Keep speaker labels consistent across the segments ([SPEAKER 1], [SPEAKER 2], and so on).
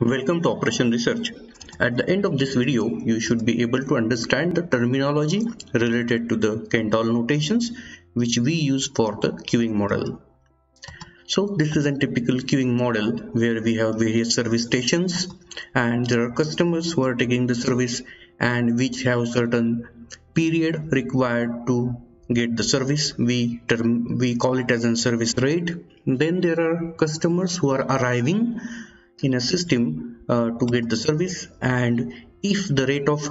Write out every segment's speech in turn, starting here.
[SPEAKER 1] Welcome to Operation Research. At the end of this video, you should be able to understand the terminology related to the Kendall notations which we use for the queuing model. So this is a typical queuing model where we have various service stations and there are customers who are taking the service and which have certain period required to get the service we term we call it as a service rate then there are customers who are arriving in a system uh, to get the service. And if the rate of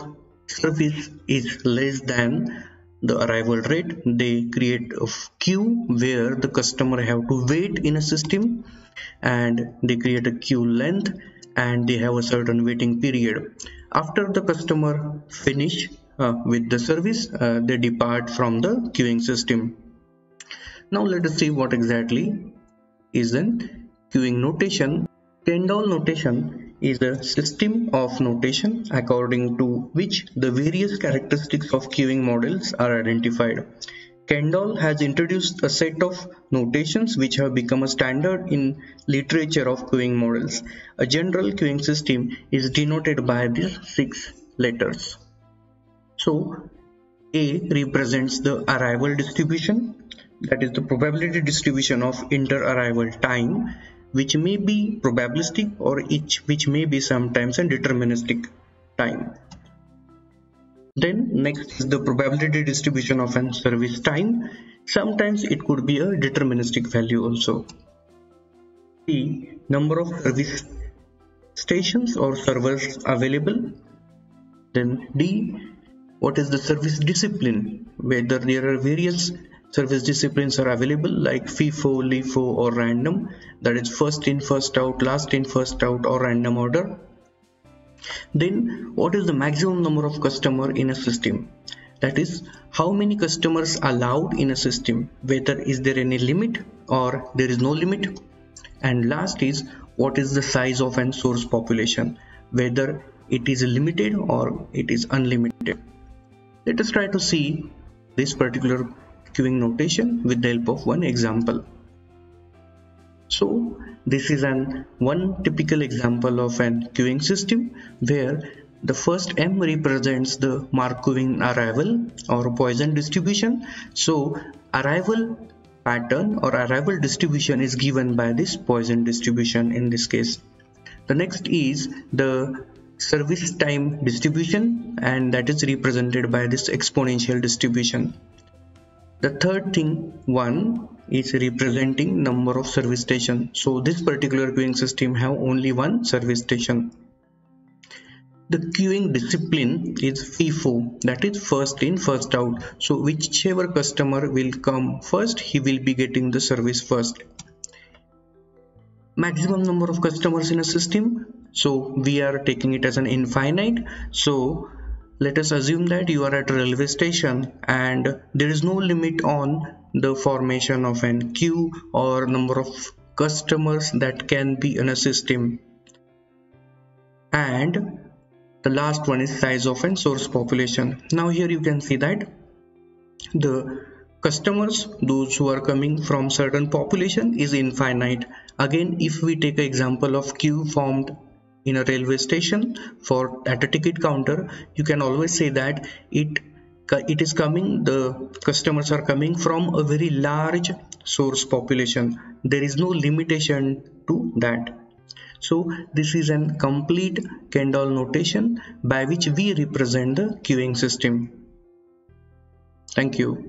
[SPEAKER 1] service is less than the arrival rate they create a queue where the customer have to wait in a system and they create a queue length and they have a certain waiting period. After the customer finish uh, with the service uh, they depart from the queuing system. Now let us see what exactly is an queuing notation Kendall notation is a system of notation according to which the various characteristics of queuing models are identified. Kendall has introduced a set of notations which have become a standard in literature of queuing models. A general queuing system is denoted by these six letters. So A represents the arrival distribution that is the probability distribution of inter-arrival time which may be probabilistic or each which may be sometimes a deterministic time. Then next is the probability distribution of an service time. Sometimes it could be a deterministic value also. The number of service stations or servers available. Then D, what is the service discipline? Whether there are various Service disciplines are available like FIFO, LIFO or random that is first in first out, last in first out or random order. Then what is the maximum number of customer in a system? That is how many customers allowed in a system whether is there any limit or there is no limit and last is what is the size of an source population whether it is limited or it is unlimited. Let us try to see this particular queuing notation with the help of one example. So this is an one typical example of an queuing system where the first M represents the Markovian arrival or Poisson distribution. So arrival pattern or arrival distribution is given by this Poisson distribution in this case. The next is the service time distribution and that is represented by this exponential distribution. The third thing, one is representing number of service station. So this particular queuing system have only one service station. The queuing discipline is FIFO that is first in first out. So whichever customer will come first he will be getting the service first. Maximum number of customers in a system. So we are taking it as an infinite. So let us assume that you are at a railway station and there is no limit on the formation of an queue or number of customers that can be in a system. And the last one is size of an source population. Now here you can see that the customers those who are coming from certain population is infinite. Again if we take an example of queue formed in a railway station for at a ticket counter you can always say that it it is coming the customers are coming from a very large source population. There is no limitation to that. So this is an complete Kendall notation by which we represent the queuing system. Thank you